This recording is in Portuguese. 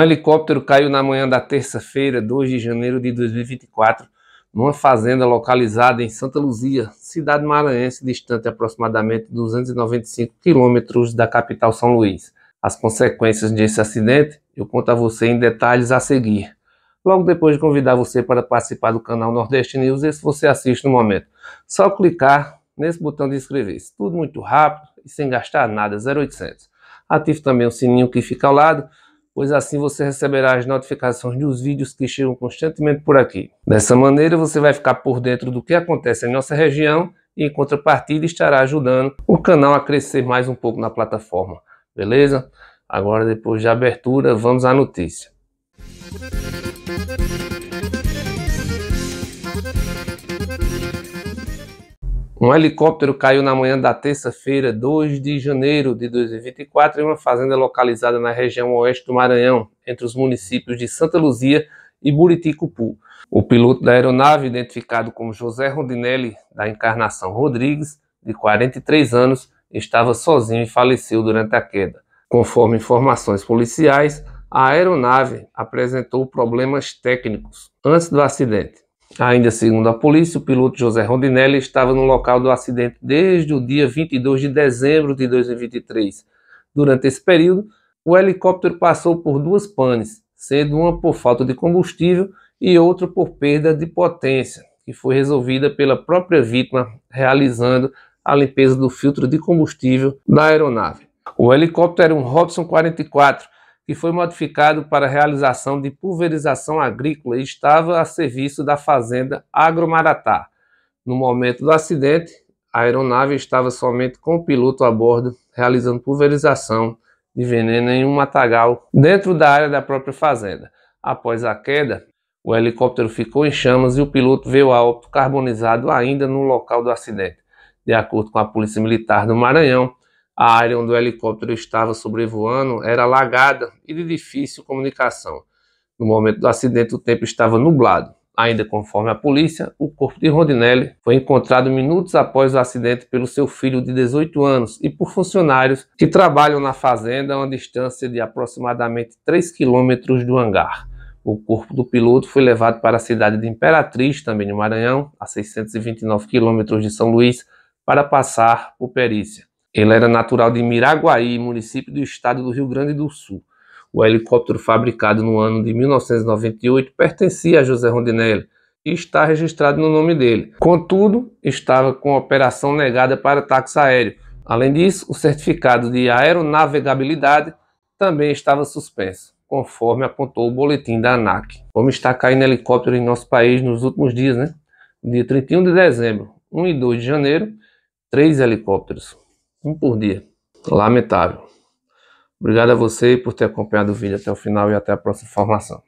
Um helicóptero caiu na manhã da terça-feira, 2 de janeiro de 2024, numa fazenda localizada em Santa Luzia, cidade maranhense, distante aproximadamente 295 quilômetros da capital São Luís. As consequências desse acidente eu conto a você em detalhes a seguir. Logo depois de convidar você para participar do canal Nordeste News, esse você assiste no momento. Só clicar nesse botão de inscrever-se. Tudo muito rápido e sem gastar nada, 0800. Ative também o sininho que fica ao lado pois assim você receberá as notificações dos vídeos que chegam constantemente por aqui. Dessa maneira você vai ficar por dentro do que acontece em nossa região e em contrapartida estará ajudando o canal a crescer mais um pouco na plataforma, beleza? Agora depois de abertura, vamos à notícia. Um helicóptero caiu na manhã da terça-feira, 2 de janeiro de 2024, em uma fazenda localizada na região oeste do Maranhão, entre os municípios de Santa Luzia e Buriticupu. O piloto da aeronave, identificado como José Rondinelli da Encarnação Rodrigues, de 43 anos, estava sozinho e faleceu durante a queda. Conforme informações policiais, a aeronave apresentou problemas técnicos antes do acidente. Ainda segundo a polícia, o piloto José Rondinelli estava no local do acidente desde o dia 22 de dezembro de 2023. Durante esse período, o helicóptero passou por duas panes, sendo uma por falta de combustível e outra por perda de potência, que foi resolvida pela própria vítima realizando a limpeza do filtro de combustível da aeronave. O helicóptero era um Robson 44 que foi modificado para realização de pulverização agrícola e estava a serviço da fazenda Agromaratá. No momento do acidente, a aeronave estava somente com o piloto a bordo, realizando pulverização de veneno em um matagal dentro da área da própria fazenda. Após a queda, o helicóptero ficou em chamas e o piloto veio a óbito carbonizado ainda no local do acidente. De acordo com a Polícia Militar do Maranhão, a área onde o helicóptero estava sobrevoando era alagada e de difícil comunicação. No momento do acidente, o tempo estava nublado. Ainda conforme a polícia, o corpo de Rondinelli foi encontrado minutos após o acidente pelo seu filho de 18 anos e por funcionários que trabalham na fazenda a uma distância de aproximadamente 3 quilômetros do hangar. O corpo do piloto foi levado para a cidade de Imperatriz, também no Maranhão, a 629 quilômetros de São Luís, para passar por perícia. Ele era natural de Miraguaí, município do estado do Rio Grande do Sul. O helicóptero fabricado no ano de 1998 pertencia a José Rondinelli e está registrado no nome dele. Contudo, estava com operação negada para táxi aéreo. Além disso, o certificado de aeronavegabilidade também estava suspenso, conforme apontou o boletim da ANAC. Como está caindo helicóptero em nosso país nos últimos dias, né? Dia 31 de dezembro, 1 e 2 de janeiro, três helicópteros um por dia. Lamentável. Obrigado a você por ter acompanhado o vídeo até o final e até a próxima formação.